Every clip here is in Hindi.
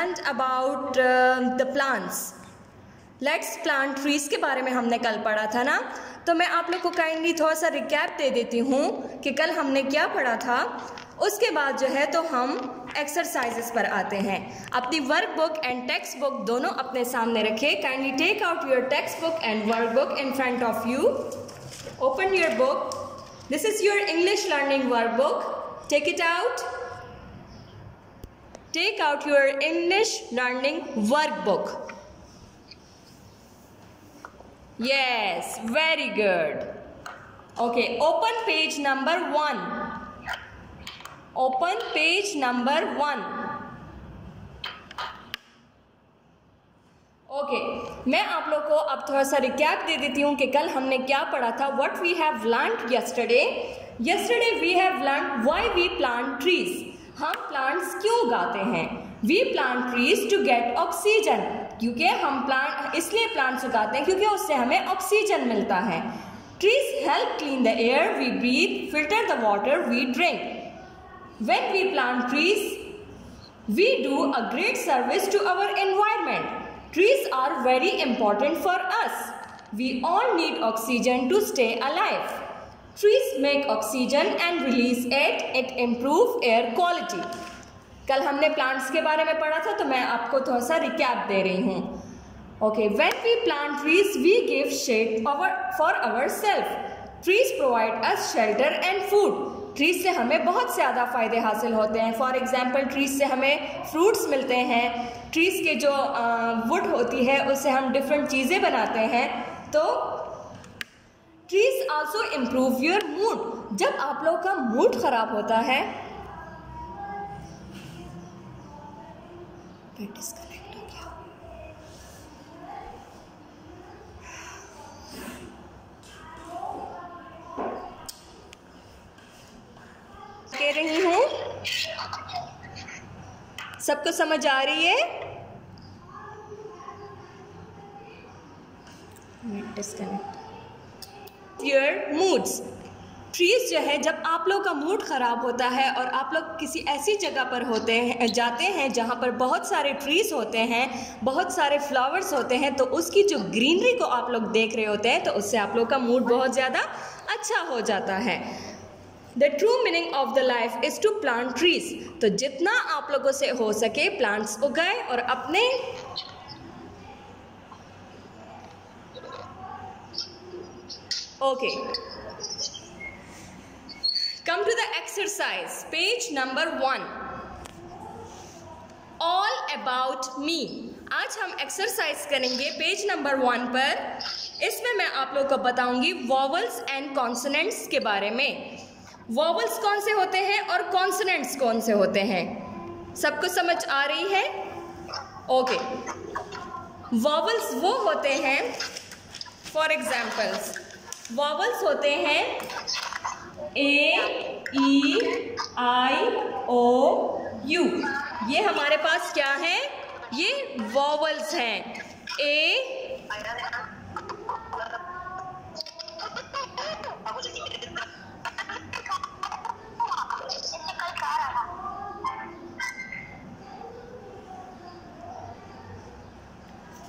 and about uh, the plants. Let's plant trees के बारे में हमने कल पढ़ा था ना? तो मैं आप लोग को काइंडली थोड़ा सा रिकैप दे देती हूँ कि कल हमने क्या पढ़ा था। उसके बाद जो है तो हम एक्सरसाइजेस पर आते हैं। अपनी workbook and textbook दोनों अपने सामने रखें। Kindly take out your textbook and workbook in front of you open your book this is your English learning workbook take it out Take out your English learning workbook. Yes, very good. Okay, open page number one. Open page number one. Okay okay, मैं आप लोग को अब थोड़ा सा रिकैप दे देती हूँ कि कल हमने क्या पढ़ा था what we have learn yesterday yesterday we have learn why we plant trees हम प्लांट्स क्यों उगाते हैं? We plant trees to get oxygen क्योंकि हम प्लांट इसलिए प्लांट्स उगाते हैं क्योंकि उससे हमें ऑक्सीजन मिलता है। Trees help clean the air we breathe filter the water we drink when we plant trees we do a great service to our environment trees are very important for us we all need oxygen to stay alive Trees make oxygen and release it. It improve air quality. कल हमने प्लांट्स के बारे में पढ़ा था तो मैं आपको थोड़ा सा रिकैप दे रही हूँ। Okay when we plant trees we give shade for our self trees provide us shelter and food trees से हमें बहुत ज़्यादा फ़ायदे हासिल होते हैं। फॉर एग्ज़ाम्पल ट्रीज से हमें फ्रूट्स मिलते हैं। ट्रीज के जो वुड होती है, उससे हम डिफरेंट चीज़ें बनाते हैं। तो trees also improve your mood जब आप लोग का मूड खराब होता है कह रही हूँ, सबको समझ आ रही है? डिस्कनेक्ट योर मूड्स ट्रीज जो है, जब आप लोग का मूड ख़राब होता है और आप लोग किसी ऐसी जगह पर होते हैं, जाते हैं जहाँ पर बहुत सारे ट्रीज होते हैं, बहुत सारे फ्लावर्स होते हैं तो उसकी जो ग्रीनरी को आप लोग देख रहे होते हैं तो उससे आप लोग का मूड बहुत ज़्यादा अच्छा हो जाता है। The true meaning of the life is to plant trees तो जितना आप लोगों से हो सके प्लांट्स उगाए और अपने okay. Come to the exercise, page number one. All about me. आज हम एक्सरसाइज करेंगे पेज नंबर वन पर। इसमें मैं आप लोग को बताऊँगी वॉवल्स एंड कॉन्सनेंट्स के बारे में। वॉवल्स कौन से होते हैं और कॉन्सनेंट्स कौन से होते हैं? सबको समझ आ रही है? ओके वॉवल्स वो होते हैं फॉर एग्जाम्पल्स वॉवल्स होते हैं A E I O you ये हमारे पास क्या है? ये वॉवल्स हैं. ए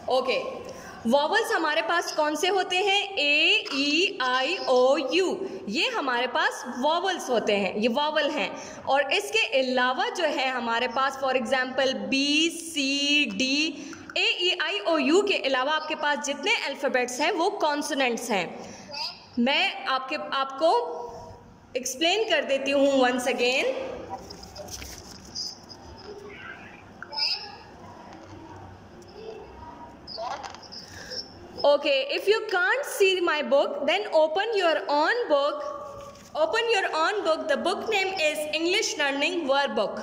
ओके वॉवल्स हमारे पास कौन से होते हैं? A E I O you ये हमारे पास वॉवल्स होते हैं, ये वॉवल हैं। और इसके अलावा जो है हमारे पास for example B C D A E I O U के अलावा आपके पास जितने अल्फ़ाबेट्स हैं, वो कॉन्सोनेंट्स हैं। मैं आपके, आपको एक्सप्लेन कर देती हूँ once again okay if you can't see my book then open your own book. Open your own book. The book name is english learning workbook.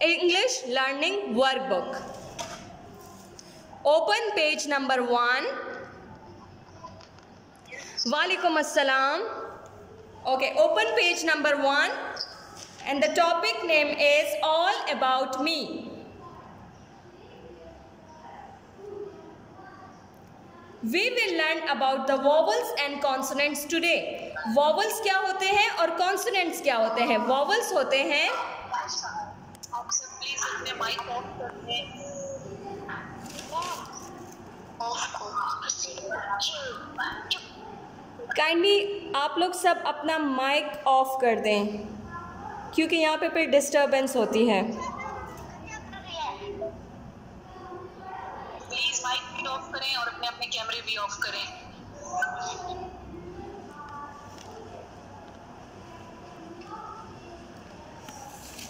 English learning workbook. Open page number 1 walaikum assalam. Okay open page number 1 and the topic name is all about me We will learn about the vowels and consonants today. Vowels क्या होते हैं और consonants क्या होते हैं? Vowels होते हैं दें काइंडली आप लोग सब अपना माइक ऑफ़ कर दें, क्योंकि यहाँ पे फिर डिस्टरबेंस होती है प्लीज़ माइक भी ऑफ़ करें और अपने अपने कैमरे भी ऑफ़ करें।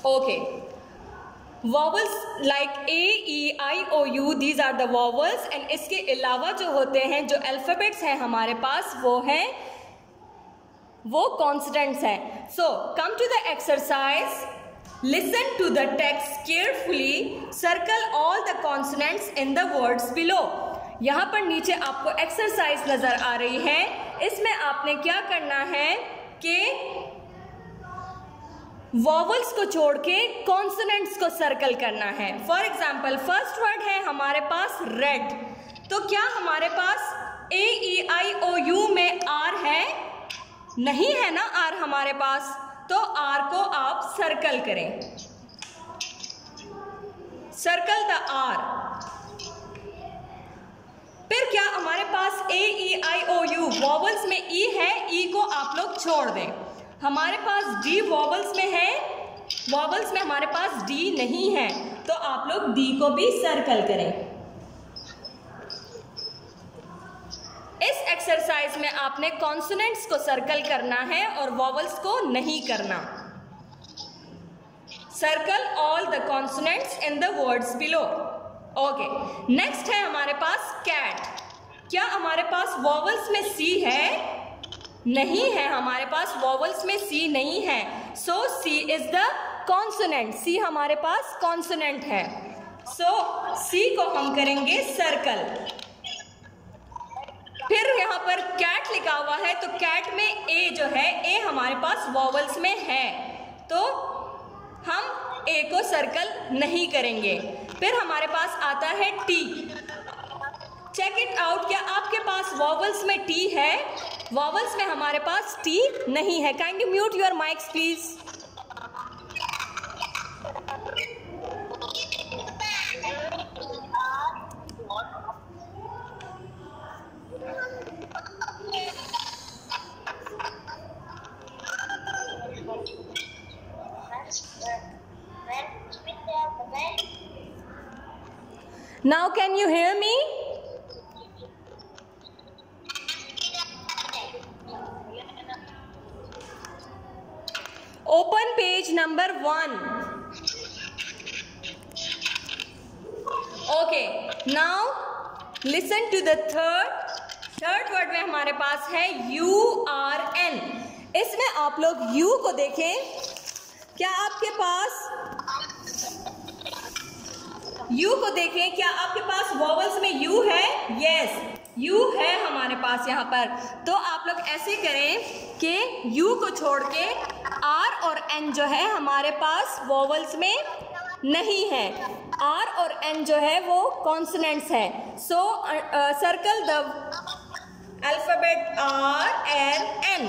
Okay. Vowels like A, E, I, O, U, these are the vowels. इसके अलावा जो होते हैं जो अल्फ़ाबेट्स हैं हमारे पास वो हैं वो कॉन्स्टेंट्स हैं। So come to the exercise listen to the text carefully circle all the consonants in the words below यहाँ पर नीचे आपको एक्सरसाइज नज़र आ रही है। इसमें आपने क्या करना है कि वॉवल्स को छोड़ के कॉन्सोनेंट्स को सर्कल करना है। फॉर एग्ज़ाम्पल फ़र्स्ट वर्ड है हमारे पास रेड तो क्या हमारे पास ए ई आई ओ यू में आर है? नहीं है ना आर हमारे पास? तो आर को आप सर्कल करें। सर्कल द आर फिर क्या हमारे पास ए E I O you vowels में ई e है ई e को आप लोग छोड़ दें। हमारे पास डी वॉवल्स में है वॉवल्स में हमारे पास डी नहीं है तो आप लोग डी को भी सर्कल करें। इस एक्सरसाइज में आपने कॉन्सोनेंट्स को सर्कल करना है और वॉवल्स को नहीं करना। Circle all the consonants in the words below okay next है हमारे पास कैट क्या हमारे पास वॉवल्स में सी है? नहीं है हमारे पास वॉवल्स में सी नहीं है। So C is the consonant C हमारे पास कॉन्सोनेंट है। सो so, सी को हम करेंगे सर्कल फिर यहाँ पर कैट लिखा हुआ है तो कैट में ए जो है ए हमारे पास वॉवल्स में है। तो हम ए को सर्कल नहीं करेंगे। फिर हमारे पास आता है टी चेक इट आउट क्या आपके पास वॉवल्स में टी है? वॉवल्स में हमारे पास टी नहीं है. Kindly mute your mics please Now, can you hear me? Open page number one. Okay, now listen to the third. Third word में हमारे पास है यू आर एन इसमें आप लोग यू को देखें। क्या आपके पास? यू को देखें। क्या आपके पास वॉवल्स में यू है? यस यू है हमारे पास यहाँ पर। तो आप लोग ऐसे करें कि यू को छोड़ के आर और एन जो है हमारे पास वॉवल्स में नहीं है। आर और एन जो है वो कॉन्सनेंट्स है। So circle the alphabet R N N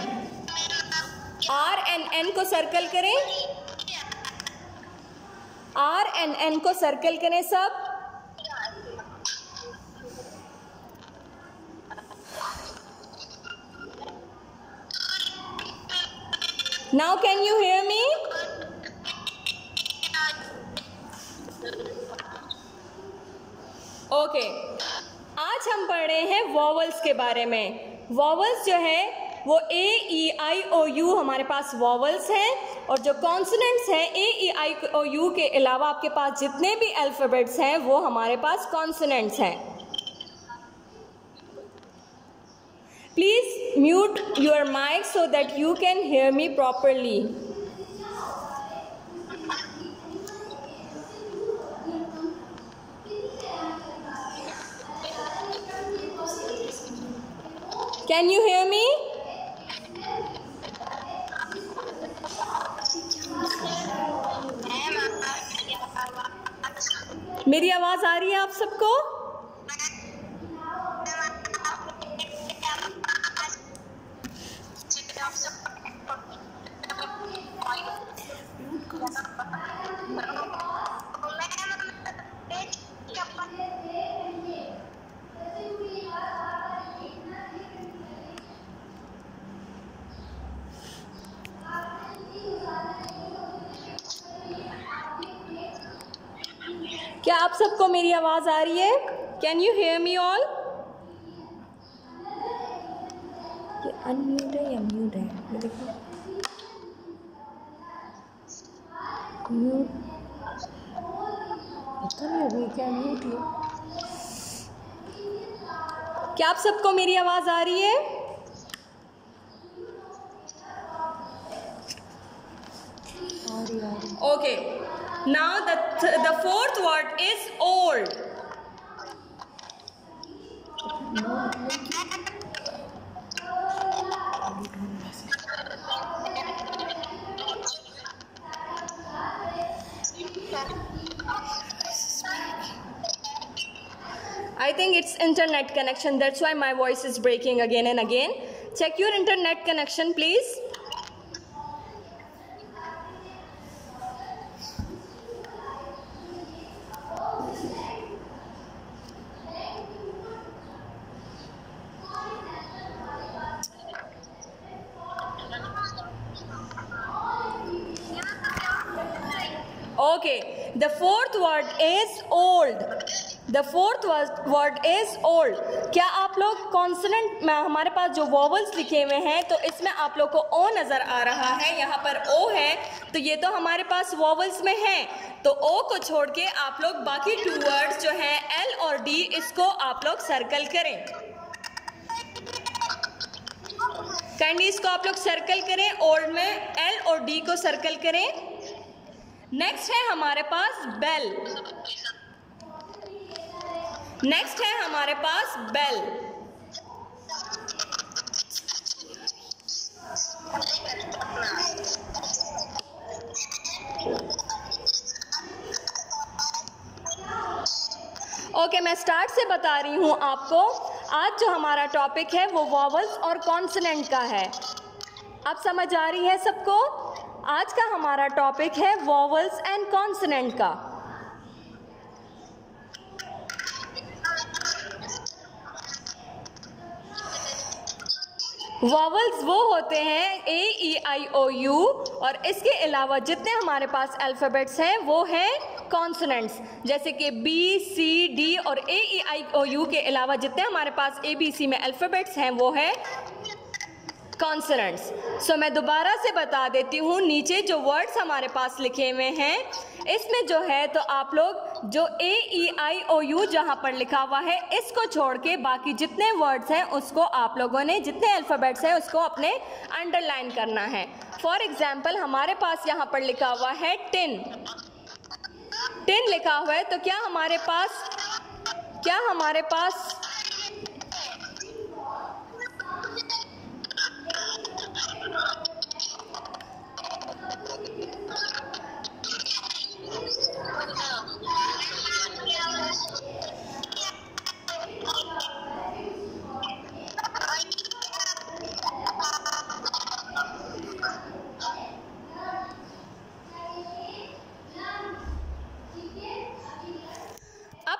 R N N को सर्कल करें आर एन एन को सर्कल करें सब Now can you hear me? Okay okay. हम पढ़ रहे हैं वॉवल्स के बारे में वॉवल्स जो है, वो ए ई आई ओ यू हमारे पास वॉवल्स हैं और जो कॉन्सोनेंट्स हैं A E I O U के अलावा आपके पास जितने भी अल्फ़ाबेट्स हैं, वो हमारे पास कॉन्सोनेंट्स हैं please mute your mic so that you can hear me properly. Can you hear me? मेरी आवाज़ आ रही है आप सबको क्या आप सबको मेरी आवाज़ आ रही है? Can you hear me all ये अनम्यूट है या म्यूट है? ये देखो। म्यूट क्या? म्यूट है। क्या आप सबको मेरी आवाज़ आ रही है? Okay. Now the th- the fourth word is old. I think it's internet connection. That's why my voice is breaking again and again. Check your internet connection, please. Word is old. The fourth word is old क्या आप लोग कॉन्सनेंट में हमारे पास जो वॉवल्स लिखे हुए हैं तो इसमें आप लोग को ओ नज़र आ रहा है, यहाँ पर ओ है तो ये तो हमारे पास वॉवल्स में है। तो ओ को छोड़ के आप लोग बाकी टू वर्ड्स जो हैं एल और डी इसको आप लोग सर्कल करें। कैंडी इसको आप लोग सर्कल करें ओल्ड में एल और डी को सर्कल करें। नेक्स्ट है हमारे पास बेल नेक्स्ट है हमारे पास बेल ओके okay, मैं स्टार्ट से बता रही हूँ आपको। आज जो हमारा टॉपिक है वो वॉवल्स और कॉन्सनेंट का है। आप समझ आ रही है सबको? आज का हमारा टॉपिक है वॉवल्स एंड कॉन्सनेंट का। वॉवल्स वो होते हैं A E I O you और इसके अलावा जितने हमारे पास अल्फ़ाबेट्स हैं, वो हैं कॉन्सनेंट्स जैसे कि बी सी डी और ए ई आई ओ यू के अलावा जितने हमारे पास ए बी सी में अल्फ़ाबेट्स हैं, वो है कॉन्सनेंट्स सो मैं दोबारा से बता देती हूँ, नीचे जो वर्ड्स हमारे पास लिखे हुए हैं, इसमें जो है तो आप लोग जो ए ई आई ओ यू जहाँ पर लिखा हुआ है, इसको छोड़ के बाकी जितने वर्ड्स हैं, उसको आप लोगों ने, जितने अल्फ़ाबेट्स हैं, उसको अपने अंडरलाइन करना है। फॉर एग्ज़ाम्पल हमारे पास यहाँ पर लिखा हुआ है टिन टिन लिखा हुआ है तो क्या हमारे पास, क्या हमारे पास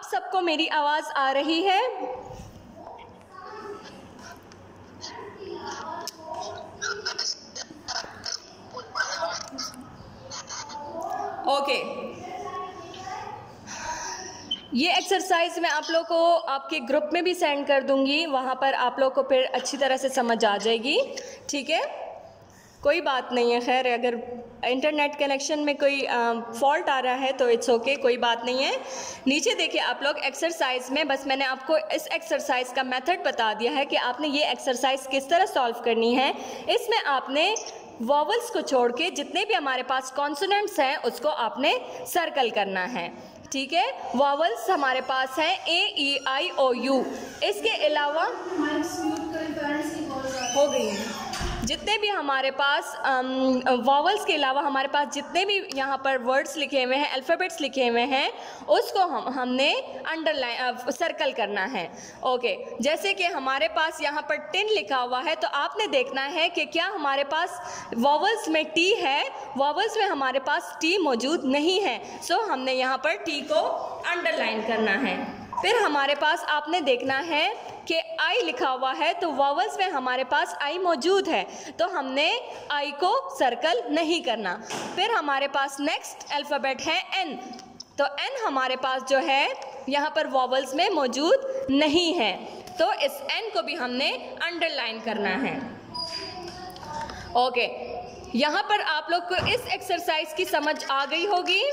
सबको मेरी आवाज़ आ रही है? ओके ये एक्सरसाइज मैं आप लोग को आपके ग्रुप में भी सेंड कर दूँगी। वहाँ पर आप लोग को फिर अच्छी तरह से समझ आ जाएगी। ठीक है? कोई बात नहीं है खैर अगर इंटरनेट कनेक्शन में कोई फॉल्ट आ रहा है तो इट्स ओके okay, कोई बात नहीं है। नीचे देखिए आप लोग एक्सरसाइज में बस मैंने आपको इस एक्सरसाइज का मेथड बता दिया है कि आपने ये एक्सरसाइज किस तरह सॉल्व करनी है। इसमें आपने वॉवल्स को छोड़ के जितने भी हमारे पास कॉन्सोनेंट्स हैं उसको आपने सर्कल करना है। ठीक है? वॉवल्स हमारे पास हैं A E I O you इसके अलावा हो गई है। जितने भी हमारे पास वॉवल्स के अलावा हमारे पास जितने भी यहाँ पर वर्ड्स लिखे हुए हैं अल्फ़ाबेट्स लिखे हुए हैं, उसको हम, हमने अंडरलाइन सर्कल करना है। ओके जैसे कि हमारे पास यहाँ पर टिन लिखा हुआ है तो आपने देखना है कि क्या हमारे पास वॉवल्स में टी है? वॉवल्स में हमारे पास टी मौजूद नहीं है। सो हमने यहाँ पर टी को अंडरलाइन करना है। फिर हमारे पास आपने देखना है कि आई लिखा हुआ है तो वॉवल्स में हमारे पास आई मौजूद है तो हमने आई को सर्कल नहीं करना। फिर हमारे पास नेक्स्ट अल्फ़ाबेट है एन तो एन हमारे पास जो है, यहाँ पर वॉवल्स में मौजूद नहीं है तो इस एन को भी हमने अंडरलाइन करना है। ओके यहाँ पर आप लोग को इस एक्सरसाइज की समझ आ गई होगी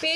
पेज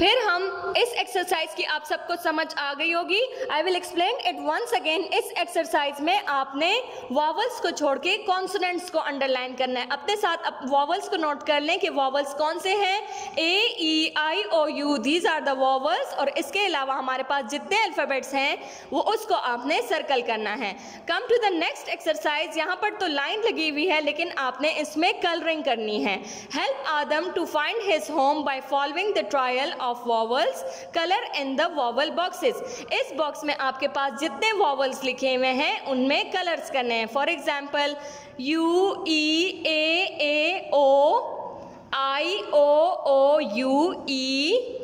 फिर हम इस एक्सरसाइज की आप सबको समझ आ गई होगी। I will explain it once again इस एक्सरसाइज में आपने वॉवल्स को छोड़ के कॉन्सोनेंट्स को अंडरलाइन करना है। अपने साथ अब वॉवल्स को नोट कर लें कि वॉवल्स कौन से हैं? A E I O U these are the vowels और इसके अलावा हमारे पास जितने अल्फ़ाबेट्स हैं, वो उसको आपने सर्कल करना है। Come to the next exercise यहाँ पर तो लाइन लगी हुई है, लेकिन आपने इसमें कलरिंग करनी है। Help Adam to find his home by following the trail of vowels colour in the vowel boxes इस बॉक्स में आपके पास जितने वॉवल्स लिखे हुए हैं, उनमें कलर्स करने हैं. For example U E A A O I O O U E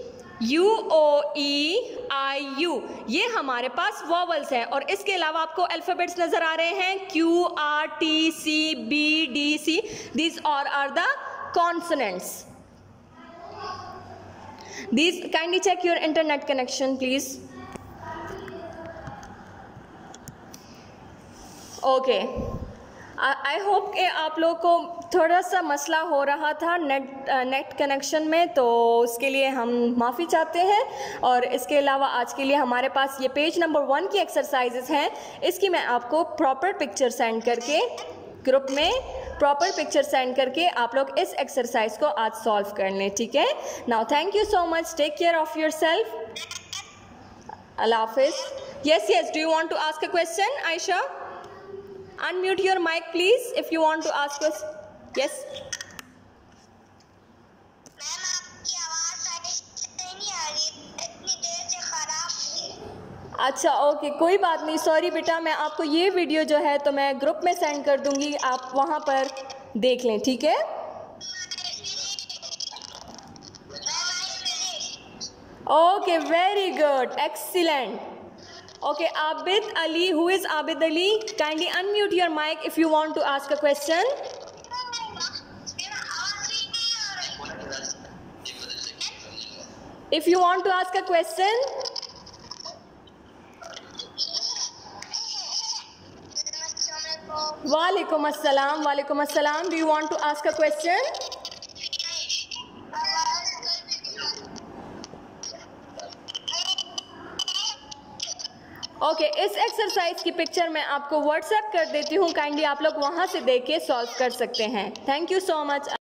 U O E I U ये हमारे पास वॉवल्स हैं और इसके अलावा आपको अल्फ़ाबेट्स नज़र आ रहे हैं. Q R T C B D C these और are the consonants These kindly check your internet connection, please. Okay I hope कि आप लोग को थोड़ा सा मसला हो रहा था नेट नेट कनेक्शन में तो उसके लिए हम माफ़ी चाहते हैं। और इसके अलावा आज के लिए हमारे पास ये पेज नंबर वन की एक्सरसाइजेस हैं। इसकी मैं आपको प्रॉपर पिक्चर सेंड करके ग्रुप में प्रॉपर पिक्चर सेंड करके आप लोग इस एक्सरसाइज को आज सॉल्व कर लें, ठीक है? Now thank you so much take care of your self Allah Hafiz yes yes do you want to ask a question Ayesha unmute your mic please if you want to ask yes ma'am अच्छा ओके कोई बात नहीं सॉरी बेटा, मैं आपको ये वीडियो जो है तो मैं ग्रुप में सेंड कर दूँगी, आप वहाँ पर देख लें, ठीक है? Okay very good excellent okay Abid Ali who is Abid Ali kindly unmute your mic if you want to ask a question if you want to ask a question Walaikum अस्सलाम वालेकुम अस्सलाम do you want to ask a question okay okay, इस एक्सरसाइज की पिक्चर मैं आपको व्हाट्सएप कर देती हूँ। काइंडली आप लोग वहाँ से देख के सॉल्व कर सकते हैं। Thank you so much